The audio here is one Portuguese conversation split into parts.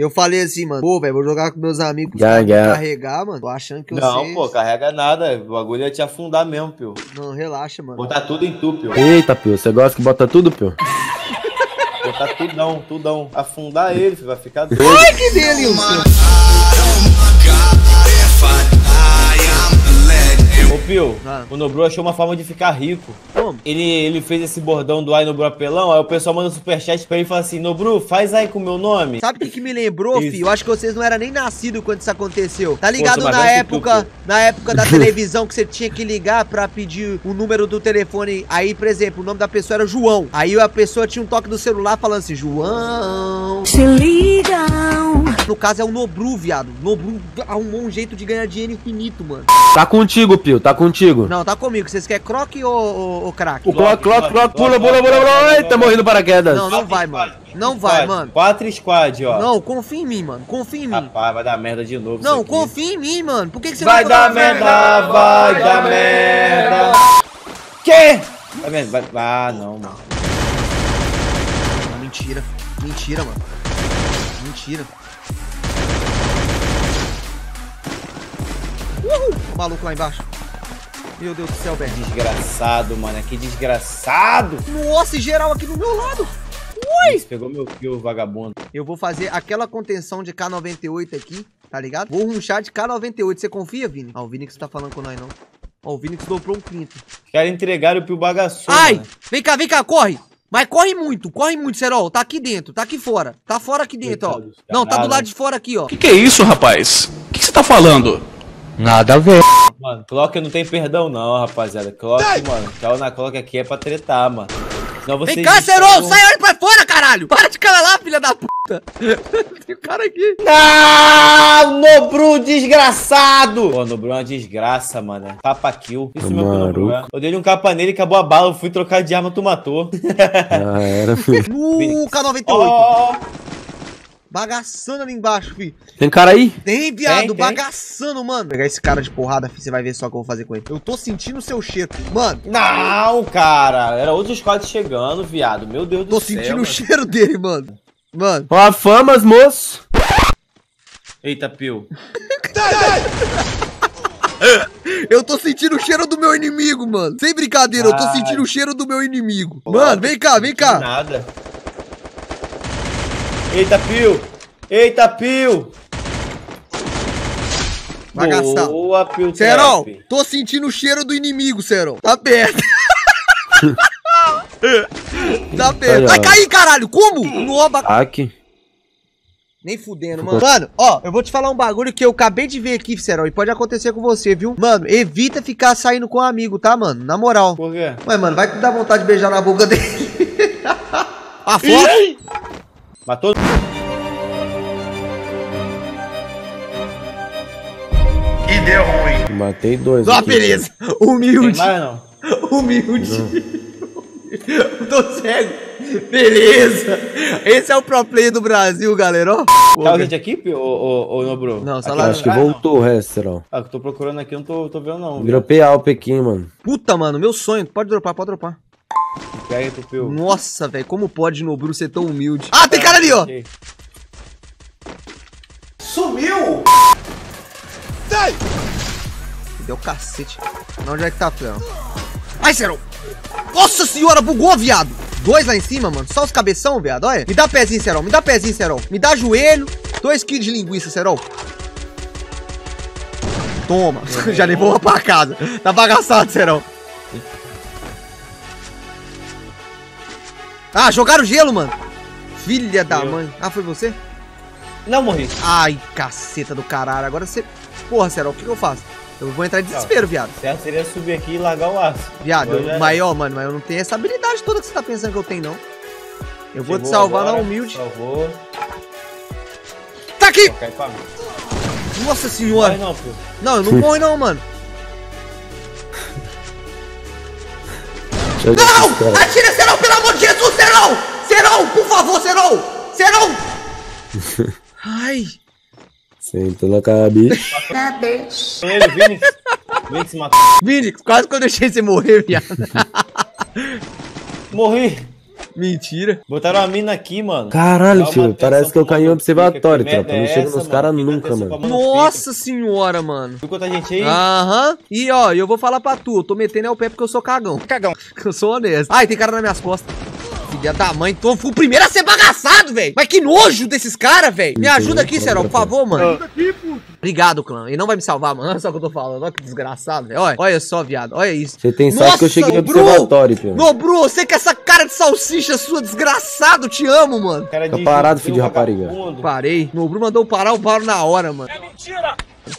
Eu falei assim, mano, pô, velho, vou jogar com meus amigos pra já. carregar, mano. Tô achando que Não, vocês... pô, carrega nada. O bagulho ia te afundar mesmo, pio. Não, relaxa, mano. Botar tudo em tu, pio. Eita, Pio, você gosta que bota tudo, Pio? Botar tudão, tudão. Afundar ele, vai ficar doido. Ai, que delícia! Pio, Ah. o Nobru achou uma forma de ficar rico. Como? Ele, ele fez esse bordão do Ai Nobru Apelão, aí o pessoal manda superchat pra ele e fala assim, Nobru, faz aí com o meu nome. Sabe o que, que me lembrou, Isso. filho? Eu acho que vocês não eram nem nascidos quando isso aconteceu. Tá ligado na época, tu, na época da televisão que você tinha que ligar pra pedir o número do telefone. Aí, por exemplo, o nome da pessoa era João. Aí a pessoa tinha um toque do celular falando assim, João. Se ligam. No caso é o Nobru, viado. Nobru arrumou um jeito de ganhar dinheiro infinito, mano. Tá contigo, Pio, tá contigo. Não, tá comigo. Vocês querem croque ou, ou, ou crack? O clock, clock, clock, pula, pula, pula, pula. Eita, morri no paraquedas. Não, não vai, mano. Não vai, mano. Quatro squad, ó. Não, confia em mim, mano. Confia em mim. Rapaz, vai dar merda de novo Não, confia em mim, mano. Por que, que você Vai dar merda, vai dar merda. Que? Vai, merda, vai... Ah, não, mano. Não, mentira. Mentira, mano. Mentira. Maluco lá embaixo. Meu Deus do céu, velho. Desgraçado, mano. Que desgraçado. Nossa, e geral aqui do meu lado. Isso, pegou meu kill, vagabundo. Eu vou fazer aquela contenção de K98 aqui, tá ligado? Vou runchar de K98. Você confia, Vini? Ah, o Vini que você tá falando com nós, não. Ó, o Vini que dobrou um quinto. Quero entregar o pio bagaçou, Ai! mano. Vem cá, vem cá, corre! Mas corre muito, corre muito, Serol. Tá aqui dentro, tá aqui fora. Tá fora aqui dentro, ó. Coitado dos Não, tá do lado de fora aqui, ó. Que que é isso, rapaz? O que você tá falando? Nada a ver. Mano, Clock não tem perdão não, rapaziada. Clock, mano, caiu na Clock aqui é pra tretar, mano. Senão vocês Vem cá, Serol! Sai aí pra fora, caralho! Para de calar, filha da puta! Tem um cara aqui. Ah, o Nobru desgraçado! Pô, Nobru é uma desgraça, mano. Tapa kill. Isso o Nobru é. Eu dei um capa nele, acabou a bala, eu fui trocar de arma, tu matou. Já era, filho. No K98. Ó, Bagaçando ali embaixo, fi. Tem cara aí? Tem, viado, Tem, tem. bagaçando, mano. Vou pegar esse cara de porrada, fi, você vai ver só o que eu vou fazer com ele. Eu tô sentindo o seu cheiro. Mano, Não, cara. Era outro squad chegando, viado. Meu Deus do tô céu. sentindo o mano. cheiro dele, mano. Mano. Ó, a famas, moço. Eita, Pio. Eu tô sentindo o cheiro do meu inimigo, mano. Sem brincadeira, eu tô Ai. sentindo o cheiro do meu inimigo. Mano, vem cá, vem cá. Nada. Eita, Pio. Eita, Pio. Vai gastar. Boa, Pio. Serol, Trap. tô sentindo o cheiro do inimigo, Serol. Tá perto. tá perto. Vai cair, caralho. Como? No oba. Aqui. Nem fudendo, mano. Mano, ó, eu vou te falar um bagulho que eu acabei de ver aqui, Serol, e pode acontecer com você, viu? Mano, evita ficar saindo com um amigo, tá, mano? Na moral. Por quê? Ué, mano, vai que dá vontade de beijar na boca dele. A foto? Matou? Matei dois. Só aqui. beleza. Tem Humilde. mais não? Humilde. Tô cego. Beleza. Esse é o pro player do Brasil, galera, ó. Tá gente aqui? Ou, ou, ou no Bro? Não, só Aqui lá- Acho que não. voltou o resto. Ah, eu tô procurando aqui, eu não tô, tô vendo não. PA o Pequim, mano. Puta, mano, meu sonho. Pode dropar, pode dropar. Pega. Nossa, velho, como pode Nobru ser tão humilde? Ah, tem cara ali, ó. Ok. Deu cacete. Onde é que tá, Fleão? Ai, Serol. Nossa senhora, bugou, viado. Dois lá em cima, mano. Só os cabeção, viado. Olha. Me dá pezinho, Serol. Me dá pezinho, Serol. Me dá joelho. Dois quilos de linguiça, Serol. Toma. Já levou uma pra casa. Tá bagaçado, Serol. Ah, jogaram gelo, mano. Filha da mãe. Ah, foi você? Não, morri. Ai, caceta do caralho. Agora você. Porra, Serol, o que, que eu faço? Eu vou entrar em desespero, viado. Certo seria subir aqui e largar o aço. Viado, eu, mas ó, mano, mas eu não tenho essa habilidade toda que você tá pensando que eu tenho, não. Eu vou te Chegou salvar na agora, humilde. Salvou. Tá aqui! Nossa Morre senhora! não. Não, eu não morro não, mano. Eu Não! Atira, Serol, pelo amor de Jesus, Serol! Serol, por favor, Serol! Serol! Ai, Senta na cabeça. Ele, Vinix. Vinix matou. Vini, quase que eu deixei você morrer, viado. Morri. Mentira. Botaram uma mina aqui, mano. Caralho, uma parece que eu caí em observatório, tropa. Não é chego essa, nos caras nunca, mano. Nossa senhora, mano. Viu quanta gente aí? Aham. E ó, eu vou falar pra tu, eu tô metendo é o pé porque eu sou cagão. Cagão. Eu sou honesto. Ai, tem cara nas minhas costas. Filha da mãe, tô, fui o primeiro a ser bagaçado, velho. Mas que nojo desses caras, velho. Me ajuda aqui, Serol, por favor, mano. Obrigado, clã. Ele não vai me salvar, mano. Olha só o que eu tô falando. Olha que desgraçado, velho. Olha, olha só, viado. Olha isso. Você tem sorte que eu cheguei no Bru! observatório, filho. Ô, Bru, você com essa cara de salsicha sua, desgraçado. Te amo, mano. Cara Fica parado, filho de rapariga. vagabundo. Parei. O Bru mandou parar, eu paro na hora, mano.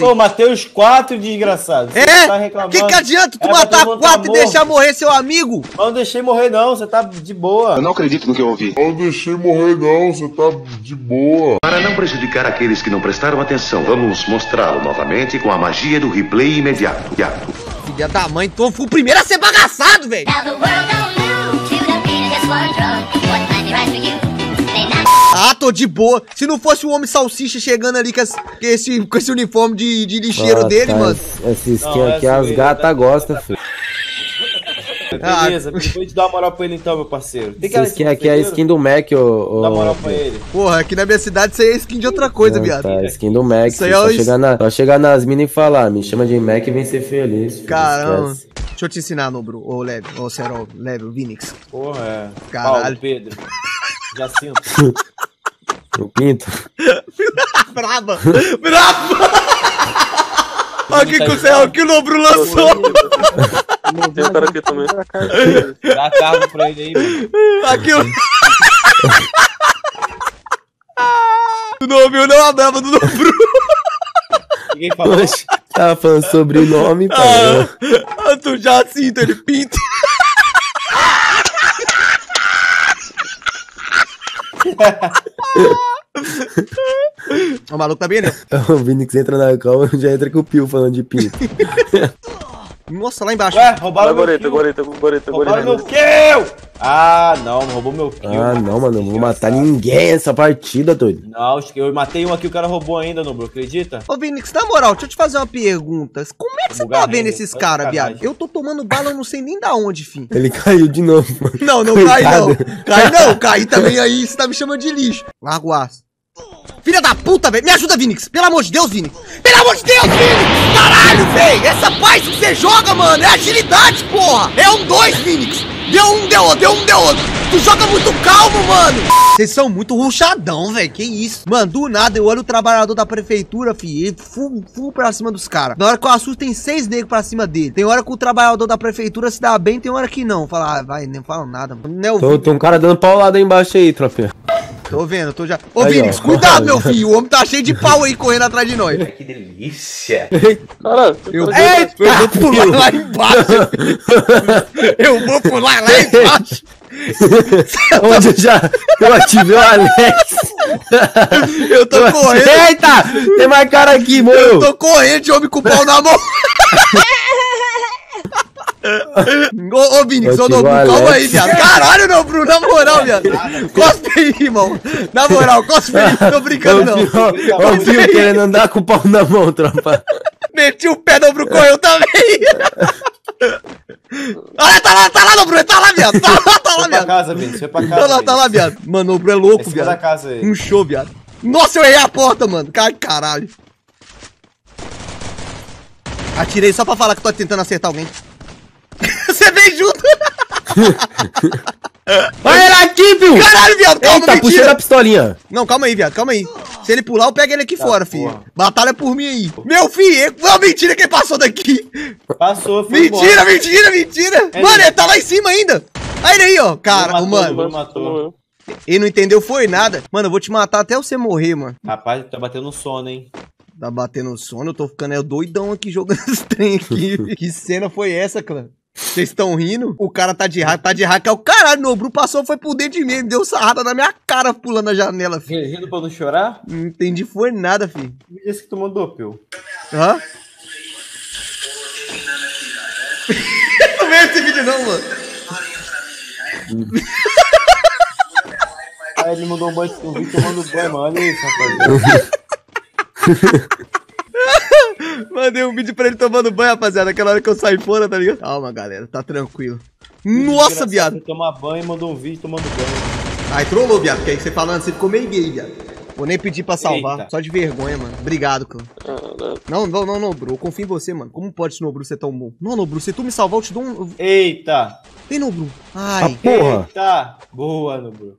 Ô, matei os quatro desgraçados. Você É? tá reclamando. que que adianta tu É, matar quatro tá e deixar morrer seu amigo? Mas não deixei morrer, não. Você tá de boa. Eu não acredito no que eu ouvi. Eu não deixei morrer não, você tá de boa. Para não prejudicar aqueles que não prestaram atenção, vamos mostrá-lo novamente com a magia do replay imediato. Filha da mãe, tô, fui o primeiro a ser bagaçado, velho. Tô de boa. Se não fosse o homem salsicha chegando ali com, as- com esse, com esse uniforme de, de lixeiro Ah, dele, tá, mano. esse- skin Não, aqui, as gatas tá- gostam, filho. Ah. Beleza, depois a gente dá uma moral pra ele então, meu parceiro. Tem Essa skin aqui é a skin do Mac, ô. Dá ô- moral pra ele. Porra, aqui na minha cidade isso aí é skin de outra coisa, Ah, viado. Tá, skin do Mac. Isso aí é Só, chegar na, só chegar nas minas e falar, me chama de Mac e vem ser feliz. filho, Caramba. esquece. Deixa eu te ensinar, Nobru. Ô, Leve. Ô, Serol. Leve, o Vinix. Porra, é. Caralho. Paulo, Pedro. Jacinto. O Pinto. Braba. Braba. Olha o que, que o Serol, que o Nobru lançou. Tem um cara aqui também. Dá cargo pra ele aí, mano. Aqui o... O nome não a brava do Nobru. Ninguém falou. Oxe, Tava falando sobrenome, pai. Ah, tu já sinto ele pinta. o maluco tá bem, né? O Vinix entra na calma já entra com o Pio falando de Pinto. Nossa, lá embaixo. Ué, roubaram meu Goreta, kill. goreta, goreta, Roubaram meu kill! Ah, não, não roubou meu kill. Ah, não, mano. Não vou matar ninguém essa partida, doido. Não, acho que eu matei um aqui, o cara roubou ainda, Nobro, acredita? Ô, Vinix, na moral, deixa eu te fazer uma pergunta. Como é que você tá vendo esses caras, viado? Eu tô tomando bala, eu não sei nem da onde, fim. Ele caiu de novo, mano. Não, não cai não. Cai não, cai também aí, você tá me chamando de lixo. Larga o aço. Filha da puta, velho. Me ajuda, Vinix. Pelo amor de Deus, Vinix. Pelo amor de Deus, Vinix. Caralho, velho. Essa paz que você joga, mano, é agilidade, porra. É um dois, Vinix. Deu um, deu outro, deu um, deu outro. Tu joga muito calmo, mano. Vocês são muito ruchadão, velho. Que isso. Mano, do nada eu olho o trabalhador da prefeitura, fi. E full, full pra cima dos caras. Na hora que eu assusto, tem seis negros pra cima dele. Tem hora que o trabalhador da prefeitura se dá bem, tem hora que não. Fala, ah, vai, nem fala nada. mano. Não é o Tô, tem um cara dando paulada aí embaixo aí, tropinha. Tô vendo, tô já. Ô, Aí, Vinix, ó. cuidado, meu filho. O homem tá cheio de pau aí correndo atrás de nós. Que delícia! Cara, Eu, Eita, eu vou pular lá embaixo. Eu vou pular lá embaixo. Onde eu já eu ativei o Alex. Eu tô Eu correndo. Eita! Tem mais cara aqui, Eu morreu. tô correndo de homem com o pau na mão. Ô, ô Vinix, ô, o calma aí, viado. Caralho, Nobru, na moral, viado. Cospe aí, irmão. Na moral, cospe aí. Tô brincando, não. Ó, o Pio querendo andar com o pau na mão, tropa. Meti o pé, Nobru correu também. Olha, tá lá, tá lá, Nobru, tá lá, viado. Tá lá, tá lá, Foi pra viado. casa, Vini, foi pra casa. Tá lá, tá lá, viado. Mano, o Nobru é louco, viado. casa aí. Um show, viado. Nossa, eu errei a porta, mano. Car- Caralho. Atirei só pra falar que tô tentando acertar alguém. Você vem junto. Olha ele aqui, Pio! Caralho, viado. Calma, Eita, puxei mentira. a pistolinha. Não, calma aí, viado. Calma aí. Se ele pular, eu pego ele aqui fora, filho. porra. Batalha por mim aí. Meu filho, não, mentira quem passou daqui. Passou, foi Mentira, embora. mentira, mentira. É Mano, isso. ele tá lá em cima ainda. Aí ele aí, ó. Cara, matou, mano, matou. ele não entendeu foi nada. Mano, eu vou te matar até você morrer, mano. Rapaz, tá batendo sono, hein? Tá batendo sono, eu tô ficando é, doidão aqui jogando esse trem aqui. que cena foi essa, clã? Vocês estão rindo? O cara tá de hack, tá de hack. É o caralho, Nobru passou, foi por dentro de mim, deu sarrada na minha cara pulando na janela, filho. Rindo pra não chorar? Não entendi, foi nada, filho. Me disse que tu mandou, Pio. Hã? não vê esse vídeo não, mano. Aí ele mandou um banho, um vídeo tomando banho, mano. Olha isso, rapaziada. Mandei um vídeo pra ele tomando banho, rapaziada. Aquela hora que eu saí fora, tá ligado? Calma, galera, tá tranquilo. Nossa, viado. tomar banho e mandou um vídeo tomando banho. Ai, trollou, viado. Porque aí você falando, você ficou meio gay, viado. Vou nem pedir pra salvar. Eita. Só de vergonha, mano. Obrigado, clã. Não, não, não, Nobru. Eu confio em você, mano. Como pode esse Nobru ser tão bom? Não, Nobru, se tu me salvar, eu te dou um. Eita! Vem, Nobru. Ah, Ai. porra. Eita! Boa, Nobru.